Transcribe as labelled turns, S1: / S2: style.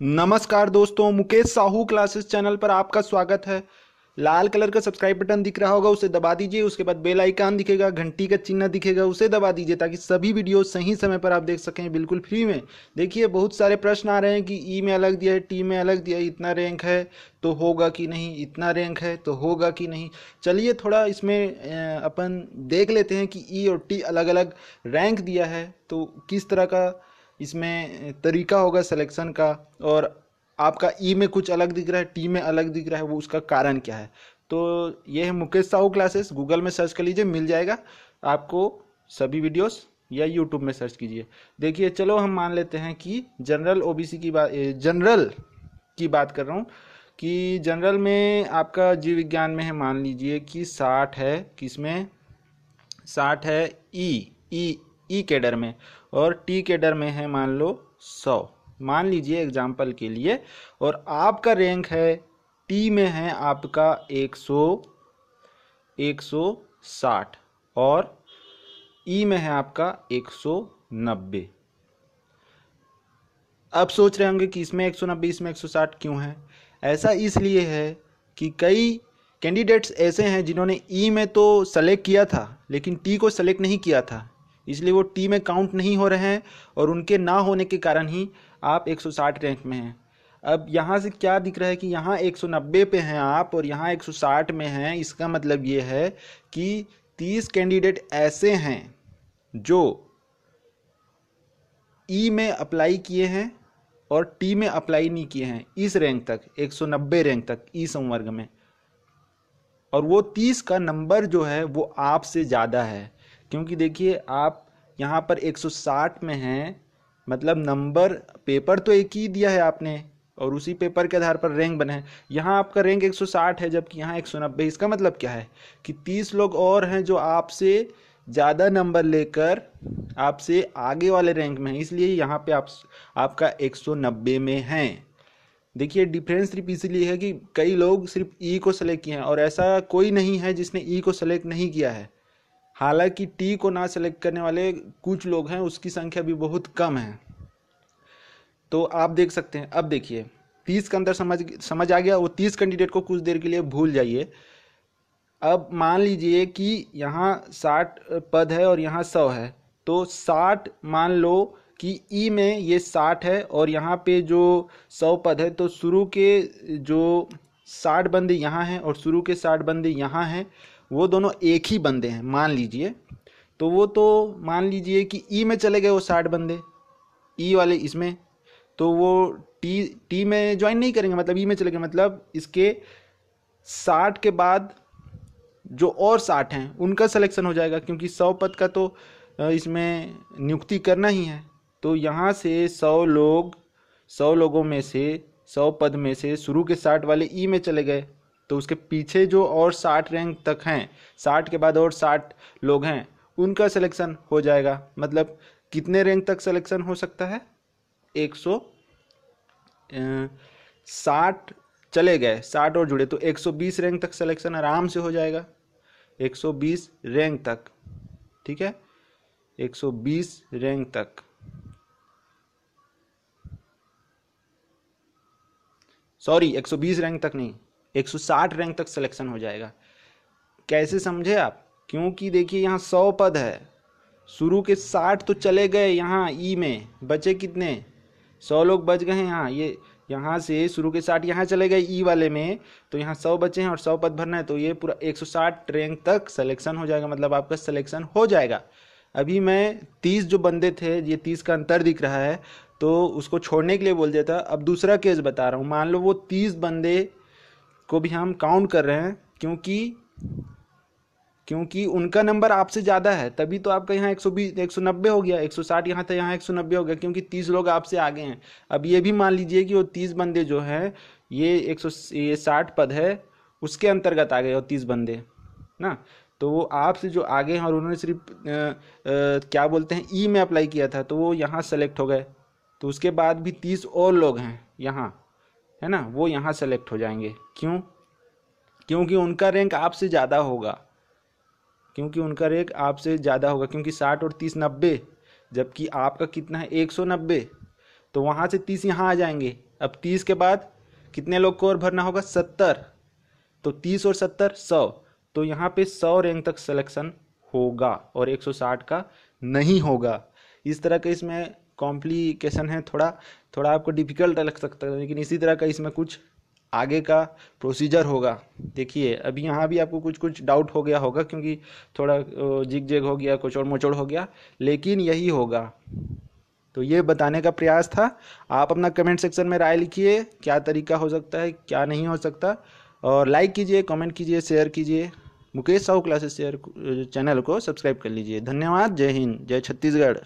S1: नमस्कार दोस्तों, Mukesh Sahu classes channel पर आपका स्वागत है। लाल कलर का सब्सक्राइब बटन दिख रहा होगा, उसे दबा दीजिए, उसके बाद बेल आइकन दिखेगा, घंटी का चिन्ह दिखेगा, उसे दबा दीजिए, ताकि सभी वीडियो सही समय पर आप देख सकें बिल्कुल फ्री में। देखिए, बहुत सारे प्रश्न आ रहे हैं कि ई में अलग दिया है, टी में अलग दिया है, इतना रैंक है तो होगा कि नहीं, इतना रैंक है तो होगा कि नहीं। चलिए थोड़ा इसमें अपन देख लेते हैं कि ई और टी अलग अलग रैंक दिया है तो किस तरह का इसमें तरीका होगा सिलेक्शन का और आपका ई में कुछ अलग दिख रहा है टी में अलग दिख रहा है, वो उसका कारण क्या है? तो ये है मुकेश साहू क्लासेस गूगल में सर्च कर लीजिए, मिल जाएगा। आपको सभी वीडियोस या यूट्यूब में सर्च कीजिए। देखिए, चलो हम मान लेते हैं कि जनरल ओबीसी की बात जनरल की बात कर रहा हूँ कि जनरल में आपका जीव विज्ञान में है, मान लीजिए कि साठ है, किसमें? साठ है ई ई ई कैडर में और टी कैडर में है मान लो सौ। मान लीजिए एग्ज़ाम्पल के लिए और आपका रैंक है टी में है आपका एक सौ एक सौ साठ और ई में है आपका एक सौ नब्बे। अब सोच रहे होंगे कि इसमें एक सौ नब्बे, इसमें एक सौ साठ क्यों है? ऐसा इसलिए है कि कई कैंडिडेट्स ऐसे हैं जिन्होंने ई e में तो सेलेक्ट किया था, लेकिन टी को सेलेक्ट नहीं किया था। इसलिए वो टी में काउंट नहीं हो रहे हैं और उनके ना होने के कारण ही आप 160 रैंक में हैं। अब यहाँ से क्या दिख रहा है कि यहाँ 190 पे हैं आप और यहाँ 160 में हैं, इसका मतलब ये है कि 30 कैंडिडेट ऐसे हैं जो ई e में अप्लाई किए हैं और टी में अप्लाई नहीं किए हैं, इस रैंक तक 190 रैंक तक ई संवर्ग में। और वो 30 का नंबर जो है, वो आपसे ज़्यादा है। क्योंकि देखिए, आप यहाँ पर 160 में हैं मतलब नंबर, पेपर तो एक ही दिया है आपने, और उसी पेपर के आधार पर रैंक बने हैं। यहाँ आपका रैंक 160 है, जबकि यहाँ 190 इसका मतलब क्या है? कि 30 लोग और हैं जो आपसे ज़्यादा नंबर लेकर आपसे आगे वाले रैंक में हैं, इसलिए यहाँ पे आप, आपका 190 में हैं। देखिए, डिफरेंस सिर्फ़ इसलिए है कि कई लोग सिर्फ़ ई को सेलेक्ट किए हैं, और ऐसा कोई नहीं है जिसने ई को सेलेक्ट नहीं किया है। हालाँकि टी को ना सेलेक्ट करने वाले कुछ लोग हैं, उसकी संख्या भी बहुत कम है। तो आप देख सकते हैं, अब देखिए, तीस के अंदर समझ समझ आ गया, वो तीस कैंडिडेट को कुछ देर के लिए भूल जाइए। अब मान लीजिए कि यहाँ साठ पद है और यहाँ सौ है तो साठ मान लो कि ई में ये साठ है और यहाँ पे जो सौ पद है तो शुरू के जो साठ बंदे यहाँ हैं और शुरू के साठ बंदे यहाँ हैं वो दोनों एक ही बंदे हैं, मान लीजिए। तो वो तो मान लीजिए कि ई में चले गए वो साठ बंदे ई वाले इसमें। तो वो टी टी में ज्वाइन नहीं करेंगे मतलब ई में चले गए मतलब इसके साठ के बाद जो और साठ हैं, उनका सिलेक्शन हो जाएगा, क्योंकि सौ पद का तो इसमें नियुक्ति करना ही है। तो यहाँ से सौ लोग, सौ लोगों में से, सौ पद में से शुरू के साठ वाले ई में चले गए। तो उसके पीछे जो और साठ रैंक तक हैं, साठ के बाद और साठ लोग हैं, उनका सिलेक्शन हो जाएगा। मतलब कितने रैंक तक सिलेक्शन हो सकता है? एक सौ साठ चले गए, साठ और जुड़े तो एक सौ बीस रैंक तक सिलेक्शन आराम से हो जाएगा। एक सौ बीस रैंक तक, ठीक है? एक सौ बीस रैंक तक। सॉरी एक सौ बीस रैंक तक नहीं। 160 रैंक तक सिलेक्शन हो जाएगा। कैसे समझे आप? क्योंकि देखिए यहाँ सौ पद है। शुरू के साठ तो चले गए यहाँ ई में। बचे कितने? सौ लोग बच गए हैं यहाँ। ये यहाँ से शुरू के साठ यहाँ चले गए ई वाले में। तो यहाँ सौ बचे हैं और सौ पद भरना है। तो ये पूरा 160 रैंक तक सिलेक्शन हो जाएगा। मतलब आपका सिलेक्शन हो जाएगा। अभी मैं तीस जो बंदे थे, ये तीस का अंतर दिख रहा है। तो उसको छोड़ने के लिए बोल था। अब दूसरा केस बता रहा हूँ। मान लो वो तीस बंदे को भी हम काउंट कर रहे हैं, क्योंकि क्योंकि उनका नंबर आपसे ज़्यादा है, तभी तो आपका यहाँ एक सौ बीस, एक सौ नब्बे हो गया, एक सौ साठ यहाँ था यहाँ एक सौ नब्बे हो गया, क्योंकि तीस लोग आपसे आगे हैं। अब ये भी मान लीजिए कि वो तीस बंदे जो हैं, ये एक सौ, ये साठ पद है, उसके अंतर्गत आ गए और तीस बंदे, ना? तो वो आपसे जो आगे हैं और उन्होंने सिर्फ़ क्या बोलते हैं ई में अप्लाई किया था तो वो यहाँ सेलेक्ट हो गए। तो उसके बाद भी तीस और लोग हैं यहाँ। है ना, वो यहाँ सेलेक्ट हो जाएँगे। क्यों? क्योंकि उनका रैंक आपसे ज़्यादा होगा। क्योंकि उनका रैंक आपसे ज़्यादा होगा, क्योंकि साठ और तीस नब्बे, जबकि आपका कितना है? एक सौ नब्बे। तो वहाँ से तीस यहाँ आ जाएँगे। अब तीस के बाद कितने लोग को और भरना होगा? सत्तर। तो तीस और सत्तर, सौ। तो यहाँ पे सौ रैंक तक सिलेक्शन होगा और 160 का नहीं होगा। इस तरह के इसमें कॉम्प्लिकेशन है, थोड़ा थोड़ा आपको डिफ़िकल्ट लग सकता है, लेकिन इसी तरह का इसमें कुछ आगे का प्रोसीजर होगा। देखिए, अभी यहाँ भी आपको कुछ कुछ डाउट हो गया होगा, क्योंकि थोड़ा जिग जेग हो गया, कुछ और मोचोड़ हो गया, लेकिन यही होगा। तो ये बताने का प्रयास था। आप अपना कमेंट सेक्शन में राय लिखिए, क्या तरीका हो सकता है, क्या नहीं हो सकता, और लाइक कीजिए कमेंट कीजिए शेयर कीजिए। Mukesh Sahu classes share channel को सब्सक्राइब कर लीजिए। धन्यवाद। जय हिंद। जय छत्तीसगढ़।